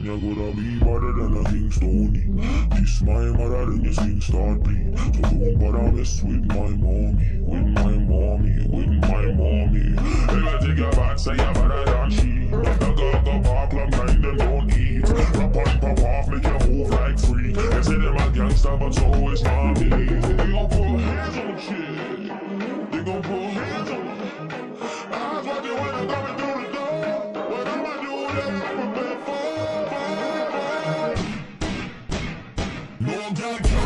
Я гораби барада на Kingstoni This my marada just in start be. So don't bother mess with my mommy With my mommy, with my mommy. Eller det jeg bare sagde, jeg var der en she Men der gør der bare klokken nine, den don't eat. Rapper i pop off, make jeg move like free Jeg ser dem alt gangster, but so is my me They gon' put hands on shit. They gon' put hands on Eyes watching when I'm coming through the door. What am I doing? drug